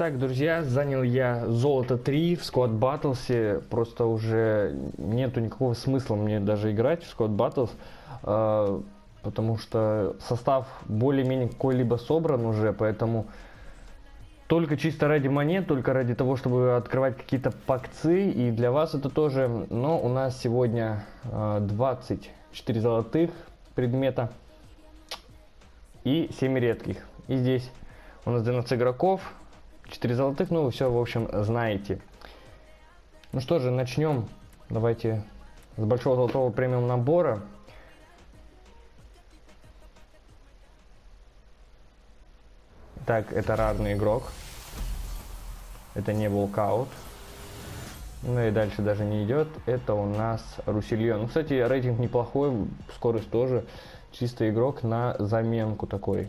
Итак, друзья, занял я золото 3 в Squad Battles. Просто уже нету никакого смысла мне даже играть в Squad Battles. Э, потому что состав более-менее какой-либо собран уже, поэтому только чисто ради монет, только ради того, чтобы открывать какие-то пакцы, и для вас это тоже, но у нас сегодня э, 24 золотых предмета и 7 редких. И здесь у нас 12 игроков, 4 золотых, ну вы все, в общем, знаете. Ну что же, начнем. Давайте с большого золотого премиум набора. Так, это рарный игрок. Это не волкаут. Ну и дальше даже не идет. Это у нас Русильон. Ну, кстати, рейтинг неплохой, скорость тоже. Чисто игрок на заменку такой.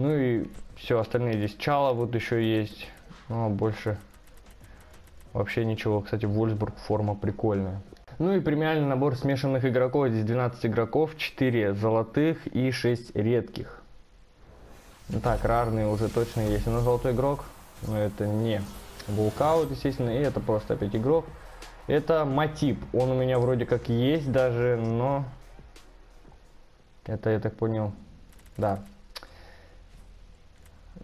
Ну и все остальные здесь Чала вот еще есть. Ну а больше вообще ничего. Кстати, Вольсбург форма прикольная. Ну и премиальный набор смешанных игроков. Здесь 12 игроков, 4 золотых и 6 редких. Ну так, рарный уже точно есть. Нас золотой игрок, но это не Булкаут, естественно, и это просто опять игрок. Это Матип. Он у меня вроде как есть даже, но... Это, я так понял, да.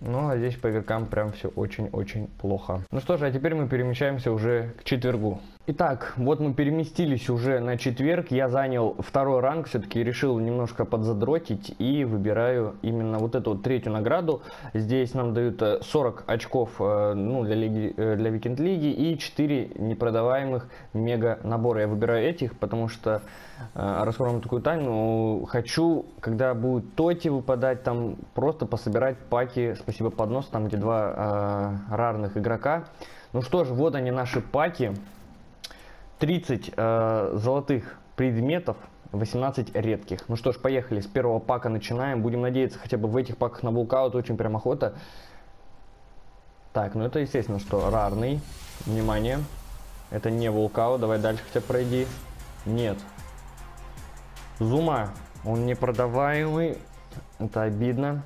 Ну, а здесь по игрокам прям все очень-очень плохо. Ну что же, а теперь мы перемещаемся уже к четвергу. Итак, вот мы переместились уже на четверг. Я занял второй ранг, все-таки решил немножко подзадротить и выбираю именно вот эту вот третью награду. Здесь нам дают 40 э, очков э, ну, для, лиги, э, для Викенд Лиги и 4 непродаваемых мега набора. Я выбираю этих, потому что раскроем такую тайну. Хочу, когда будет Тоти выпадать, там просто пособирать паки, спасибо поднос, там где два э, рарных игрока. Ну что ж, вот они наши паки. 30 э, золотых предметов, 18 редких. Ну что ж, поехали. С первого пака начинаем. Будем надеяться, хотя бы в этих паках на булкаут очень прям охота. Так, ну это естественно, что рарный. Внимание. Это не вулкаут. Давай дальше хотя бы пройди. Нет. Зума. Он не продаваемый. Это обидно.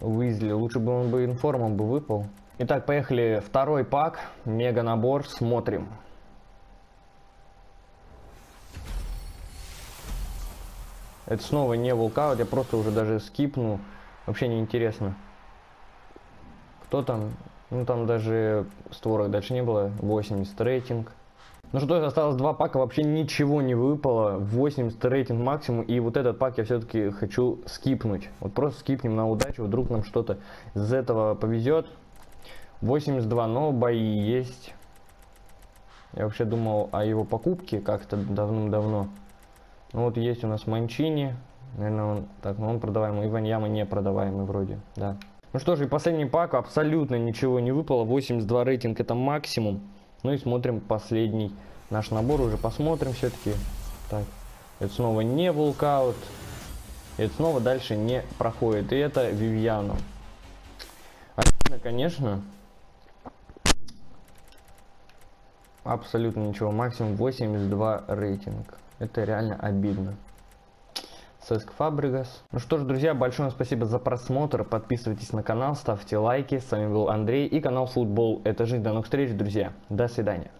Уизли. Лучше бы он бы информом бы выпал. Итак, поехали. Второй пак. Мега набор. Смотрим. Это снова не вулкаут. Я просто уже даже скипну. Вообще не интересно. Кто там? Ну там даже створок дальше не было. 80 рейтинг. Ну что, осталось два пака, вообще ничего не выпало. 80 рейтинг максимум. И вот этот пак я все-таки хочу скипнуть. Вот просто скипнем на удачу. Вдруг нам что-то из этого повезет. 82, но бои есть. Я вообще думал о его покупке как-то давным-давно. Ну вот есть у нас Манчини. Наверное, он... Так, ну он продаваемый. Иван Яма не продаваемый вроде, да. Ну что же, и последний пак абсолютно ничего не выпало. 82 рейтинг это максимум. Ну и смотрим последний наш набор. Уже посмотрим все-таки. Так, это снова не вулкаут. Это снова дальше не проходит. И это Вивьяна. Обидно, конечно. Абсолютно ничего. Максимум 82 рейтинг. Это реально обидно. Сеск Фабригас. Ну что ж, друзья, большое спасибо за просмотр. Подписывайтесь на канал, ставьте лайки. С вами был Андрей и канал Футбол. Это жизнь. До новых встреч, друзья. До свидания.